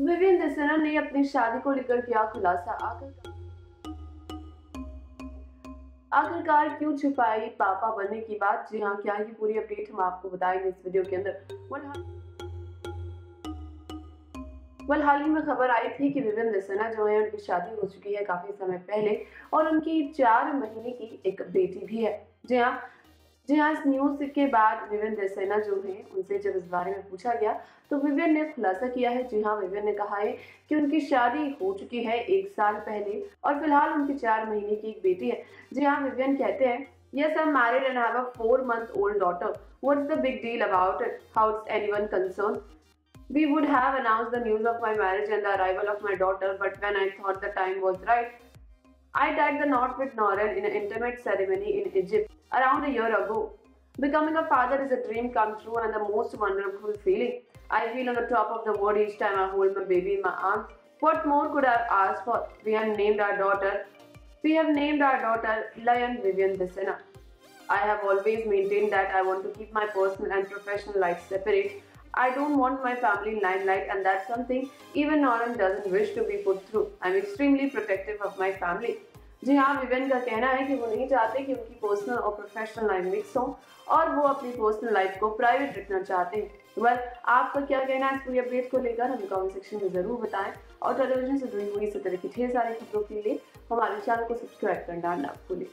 Vivian Dsena ने अपनी शादी को लेकर किया खुलासा। आखिर आखिरकार क्यों छुपाई पापा बनने की बात? जी हाँ क्या ही पूरी अपडेट हम आपको बताएँगे इस वीडियो के अंदर? वल हाल ही में खबर आई थी कि विविन दसना जो है, उनकी शादी हो चुकी है काफ़ी समय पहले और उनकी चार महीने की एक बेटी भी है। जी हाँ जी हाँ इस न्यूज़ के बाद विवेन जयसेना जो है, उनसे जब इस बारे में पूछा गया तो विवेन ने खुलासा किया है। जी हाँ विवेन ने कहा है कि उनकी शादी हो चुकी है एक साल पहले और फ़िलहाल उनकी चार महीने की एक बेटी है। जी हाँ विवेन कहते हैं yes I married and have a four month old daughter what the big deal about how anyone concern we would have announce the news of my marriage and the arrival of my daughter but when I thought the time was right I tied the knot with Noren in an intimate ceremony in Egypt around a year ago. Becoming a father is a dream come true and the most wonderful feeling. I feel on the top of the world each time I hold my baby in my arms. What more could I have asked for? We have named our daughter. We have named our daughter Lion Vivian Desena. I have always maintained that I want to keep my personal and professional life separate I don't want my family limelight, and that's something even Noran doesn't wish to be put through. I'm extremely protective of my family. जी हाँ Vivian का कहना है कि वो नहीं चाहते कि उनकी पर्सनल और प्रोफेशनल लाइफ मिक्स हो, और वो अपनी पर्सनल लाइफ को प्राइवेट रखना चाहते हैं वेल आपका क्या कहना है इस पूरी अपडेट को लेकर हमें कमेंट सेक्शन में ज़रूर बताएँ, और टेलीविज़न से जुड़ी हुई इसी तरह की ढेर सारी खबरों के लिए हमारे चैनल को सब्सक्राइब करना ना भूलें